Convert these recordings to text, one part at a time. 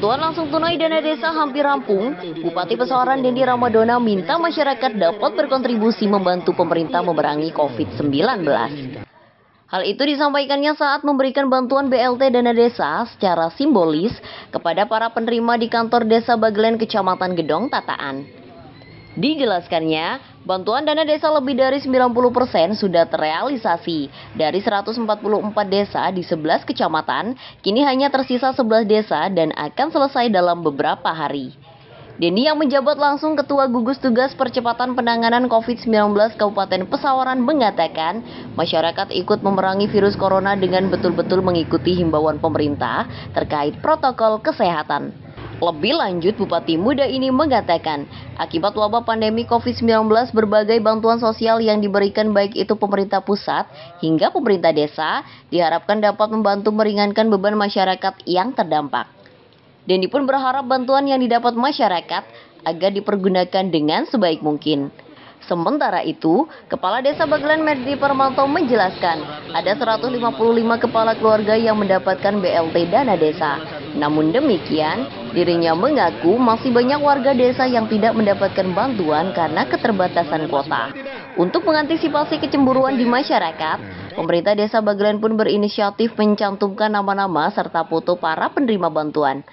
Bantuan langsung tunai dana desa hampir rampung, Bupati Pesawaran Dendi Ramadona minta masyarakat dapat berkontribusi membantu pemerintah memerangi COVID-19. Hal itu disampaikannya saat memberikan bantuan BLT dana desa secara simbolis kepada para penerima di kantor desa Bagelen Kecamatan Gedong Tataan. Dijelaskannya, bantuan dana desa lebih dari 90% sudah terrealisasi. Dari 144 desa di 11 kecamatan, kini hanya tersisa 11 desa dan akan selesai dalam beberapa hari. Denny yang menjabat langsung Ketua Gugus Tugas Percepatan Penanganan COVID-19 Kabupaten Pesawaran mengatakan, masyarakat ikut memerangi virus corona dengan betul-betul mengikuti himbauan pemerintah terkait protokol kesehatan. Lebih lanjut, Bupati Muda ini mengatakan, akibat wabah pandemi COVID-19, berbagai bantuan sosial yang diberikan baik itu pemerintah pusat hingga pemerintah desa diharapkan dapat membantu meringankan beban masyarakat yang terdampak. Dendi pun berharap bantuan yang didapat masyarakat agar dipergunakan dengan sebaik mungkin. Sementara itu, Kepala Desa Bagelan Merdi Permanto menjelaskan ada 155 kepala keluarga yang mendapatkan BLT dana desa. Namun demikian, dirinya mengaku masih banyak warga desa yang tidak mendapatkan bantuan karena keterbatasan kuota. Untuk mengantisipasi kecemburuan di masyarakat, pemerintah desa Bagelan pun berinisiatif mencantumkan nama-nama serta foto para penerima bantuan.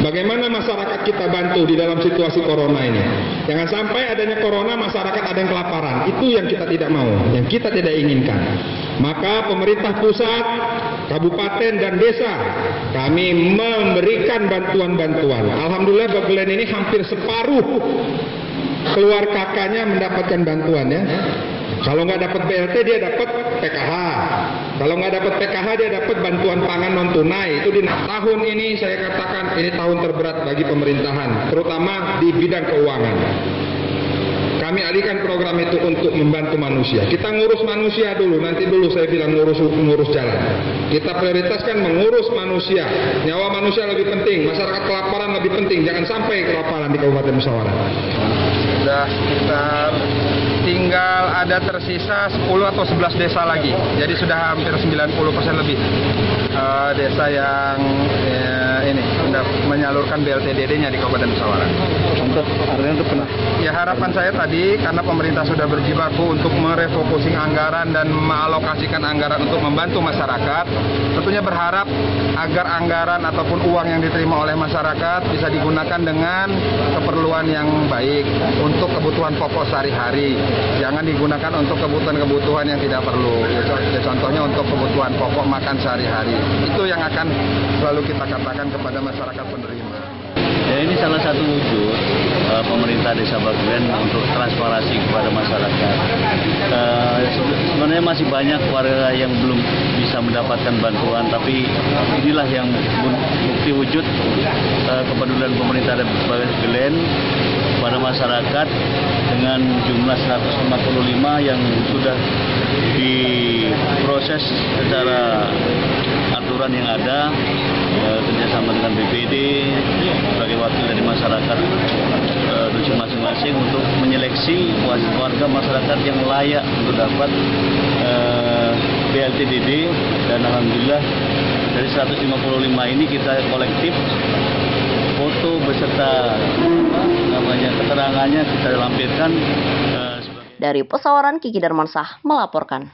Bagaimana masyarakat kita bantu di dalam situasi corona ini? Jangan sampai adanya corona masyarakat ada yang kelaparan. Itu yang kita tidak mau, yang kita tidak inginkan. Maka pemerintah pusat, kabupaten dan desa kami memberikan bantuan-bantuan. Alhamdulillah Bagelen ini hampir separuh keluar kakaknya mendapatkan bantuan ya. Kalau nggak dapat BLT dia dapat PKH. Kalau nggak dapat PKH dia dapat bantuan pangan non tunai. Itu di tahun ini saya katakan ini tahun terberat bagi pemerintahan, terutama di bidang keuangan. Kami alihkan program itu untuk membantu manusia. Kita ngurus manusia dulu, nanti dulu saya bilang ngurus ngurus jalan. Kita prioritaskan mengurus manusia. Nyawa manusia lebih penting, masyarakat kelaparan lebih penting. Jangan sampai kelaparan di Kabupaten Musyawarah. Sudah sekitar tinggal ada tersisa 10 atau 11 desa lagi. Jadi sudah hampir 90% lebih uh, desa yang uh, ini sudah menyalurkan BLTDD-nya di Kabupaten Musyawarah. Untuk artinya untuk pernah. Ya harapan saya tadi karena pemerintah sudah berjibaku untuk merefocusing anggaran dan mengalokasikan anggaran untuk membantu masyarakat, tentunya berharap agar anggaran ataupun uang yang diterima oleh masyarakat bisa digunakan dengan keperluan yang baik untuk kebutuhan pokok sehari-hari jangan digunakan untuk kebutuhan-kebutuhan yang tidak perlu. Ya, ya, contohnya untuk kebutuhan pokok makan sehari-hari. Itu yang akan selalu kita katakan kepada masyarakat penerima. Ya ini salah satu wujud uh, pemerintah Desa Baglen untuk transparansi kepada masyarakat. Uh, sebenarnya masih banyak warga yang belum bisa mendapatkan bantuan, tapi inilah yang bukti wujud uh, kepedulian pemerintah kepada masyarakat dengan jumlah 155 yang sudah diproses secara aturan yang ada eh, kerjasama dengan BPD sebagai wakil dari masyarakat eh, dusun masing-masing untuk menyeleksi warga masyarakat yang layak untuk dapat eh, BLTDD dan alhamdulillah dari 155 ini kita kolektif foto beserta keterangannya kita lampirkan. Uh, Dari Pesawaran Kiki Darmansah melaporkan.